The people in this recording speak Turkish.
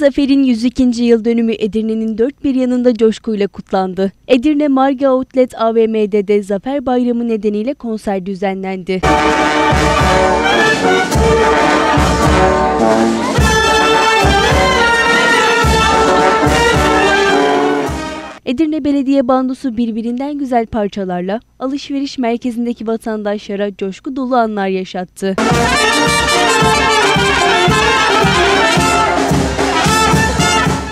Zafer'in 102. yıl dönümü Edirne'nin dört bir yanında coşkuyla kutlandı. Edirne Marga Outlet AVM'de de Zafer Bayramı nedeniyle konser düzenlendi. Edirne Belediye Bandosu birbirinden güzel parçalarla alışveriş merkezindeki vatandaşlara coşku dolu anlar yaşattı.